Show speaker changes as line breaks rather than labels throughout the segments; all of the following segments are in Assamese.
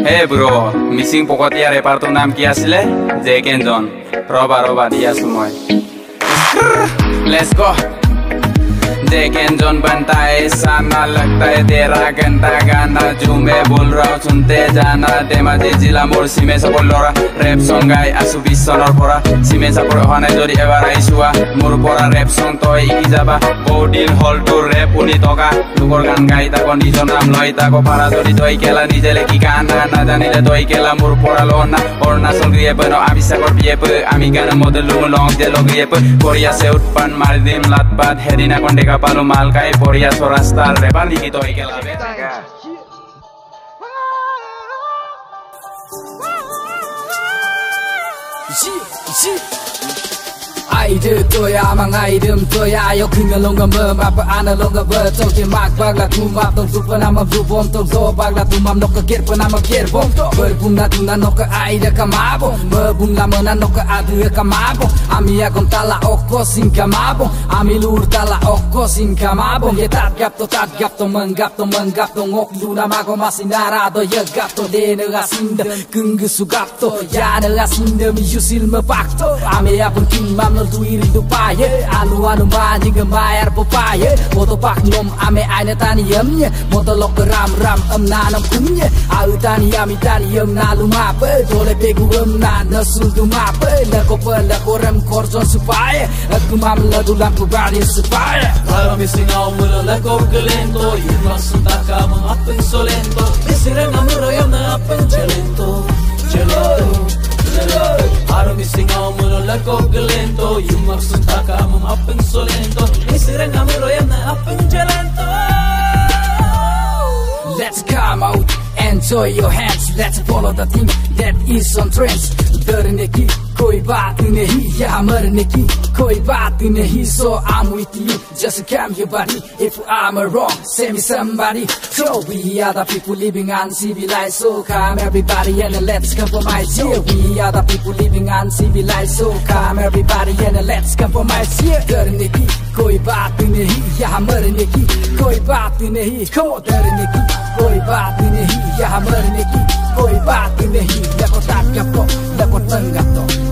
হে ব্ৰ মিচিং পকতীয়া ৰেপাৰটোৰ নাম কি আছিলে জে কেনজন ৰবা ৰবা দি আছো মই देखें जोन बनता है साना लगता है तेरा घंटा गाना जो मैं बोल रहा हूँ सुनते जाना धेमाजी जिला मोर सीमे सपोर लरा रेप सং গাই আছো বিশ চনৰ পৰা চিমে চাপৰ অহা নাই যদি এবাৰ আহিছোৱা মোৰ পৰা ৰেপ চং তই শিকি যাবা বহুত দিন হ'ল তোৰ ৰেপ শুনি থকা লোকৰ গান গাই তাক নিজৰ নাম লৈ তাক পাৰা যদি তই কেলা নিজে লেখি গান নাজানিলে তই কেলা মোৰ পৰা ল না অৰুণাচল গৃহেপ ন আমি চাকৰ বিয়েপ আমি গান মডেল লং যে লগিয়েপ কৰি আছে উৎপান মাৰি দিম লাট পাত সেইদিনাখন টেকা পালো মাল গায়ে পড়িয়াছো রাস্তার রেবা লিখিত হয়ে গেলাবে
Yeah, yeah. 아이들 또야 망아이름 또야. 요 그냥 롱건범 아빠 안에 롱건범 저기 막박라 두맙 동 수번 한번 두번 동 소박라. 두맘 녹아 길뻔 한번 길봄. 벌붐나 두나 녹아 아이들 까마보. 머붐나 머나 녹아 아두에 까마보. 아미야 검달라 옥고 싱까마보. 아미룰 달라 옥고 싱까마보. 예 tatgapto tatgapto mangapto mangapto ngok luna mago masinarado yagapto denega sindam kunggu sugapto yanaga sindam yusil mapakto ameya pun kimam rindu paye alu anu ma jingam po paye moto pak nom ame aina tani yamnya moto lok ram ram am na nam kumnya au tani yami tani na lu dole pe guam na nasul du ma na ko pe la ko ram korjon supaya aku mam la du lam ku bari supaya
kalau misi au mula la ko kelento apeng solento. Misirem amuro yam na apeng celento celento Mo galento Yung ka mong apeng solento. Yung na apeng
Let's come out, and enjoy your hands. Let's follow the thing that is on trends डरने की कोई बात नहीं, यह मरने की कोई बात नहीं। So I'm you just came you buddy if I'm wrong same somebody so we are the people living on civilize so come everybody and let's compromise here we are the people living on civilize so come everybody and let's compromise here डरने की कोई बात नहीं, यह मरने की कोई बात नहीं। को डरने की कोई बात नहीं, यह मरने की कोई बात नहीं। देखो ताक
के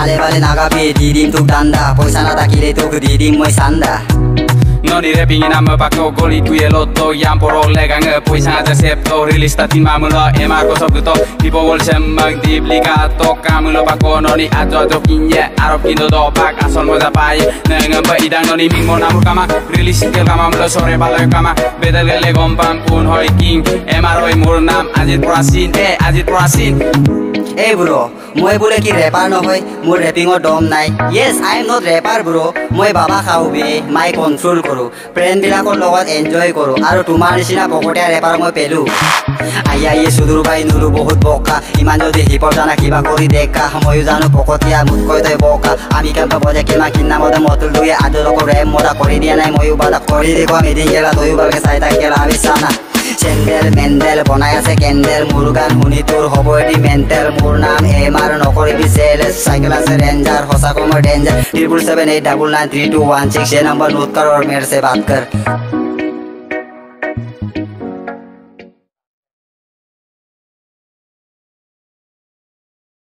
आले बाले नागा पे दिदिम तुक दान्दा पैसा नदा किले तुक दिदिम मै
Noni rapping ina me pako goli tu ye lotto Yang poro lega nge poisa aja septo Rilis tatin mamulo emar ko sob to Tipo gol sembang di blika to Kamulo pako noni ajo ajo kinye Arop kindo do pak asal mo zapaye Nenge mba idang noni ming mo namur kama Rilis kel kama mulo sore baloy kama Bedel gele gompang pun hoi king Emar hoi mur nam ajit prasin Eh ajit prasin
এই ব্ৰ মই বোলে কি ৰেপাৰ নহয় মোৰ ৰেপিঙৰ দম নাই। Yes I am not rapper bro মই বাবা খাওঁ বে মাই কণ্ট্ৰল কৰোঁ। ফ্ৰেণ্ডবিলাকৰ লগত এনজয় কৰোঁ। আৰু তোমাৰ নিচিনা পকতীয়া ৰেপাৰ মই পেলোঁ। আই চুদুৰ বাই নুৰু বহুত বকা। ইমান যদি হিপৰ জানা কিবা কৰি দেখা। ময়ো জানো পকতীয়া মোতকৈ তই বকা। আমি কেম্পা বজে কিমান কিনা মতে মতুল দুয়ে আদৰকো ৰেপ মতা কৰি দিয়া নাই। ময়ো বাদা কৰি দেখুৱাম এদিন গেলা তয়ো ভালকে চাই তাক গেলা আমি চানা। চেণ্ডেল মেণ্ডেল বনাই আছে কেণ্ডেল মোৰ গান শুনি তোৰ হ'ব এটি মেণ্টেল মোৰ নাম এম আৰু নকৰিবি চেল চাইকেল আছে ৰেঞ্জাৰ সঁচাকৈ মই danger triple seven eight double nine three two one six এই নম্বৰ নোট কৰ আৰু মেৰছে বাট কৰ।